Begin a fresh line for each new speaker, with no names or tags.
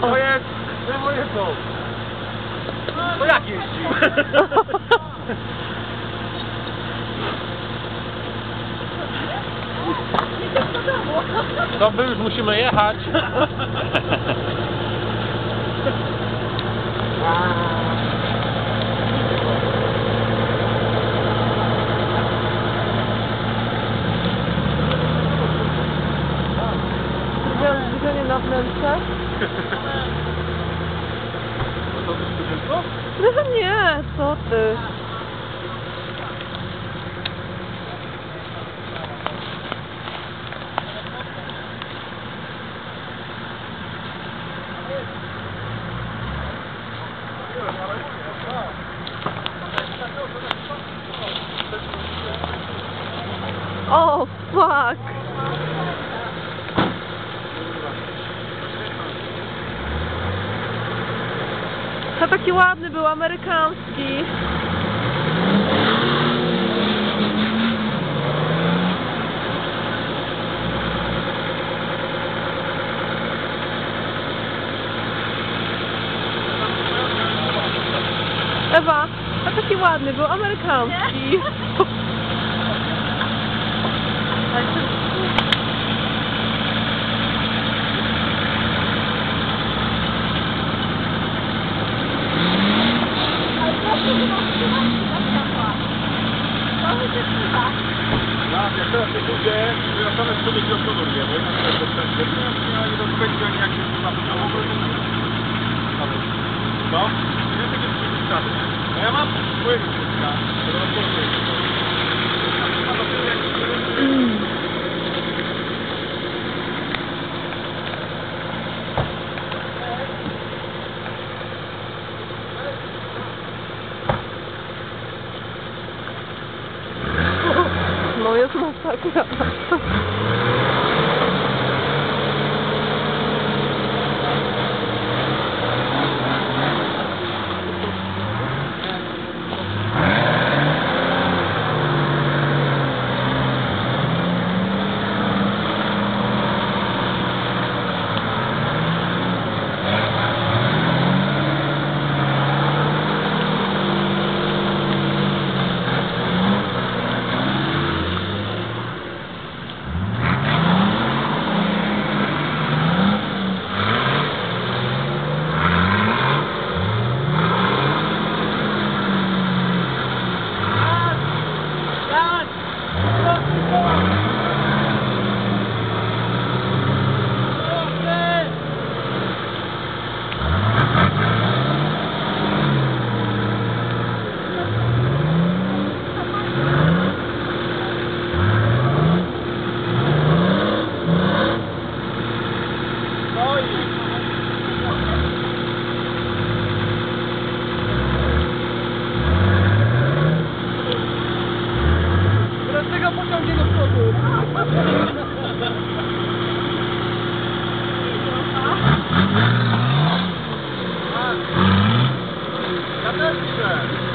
To jest, lewo to. To jak jeździ?
To my już musimy jechać.
na wnętrze.
To to wszystko?
No nie, co ty? O, fuck! To taki ładny był, amerykański. Ewa, a taki ładny był, amerykański.
Ja, jak teraz się pójdzie, sobie przodu, nie? Bo jednak to nie, ani jak się. No? Nie wiem, jakie są straty, nie? No ja mam
よ、その桜。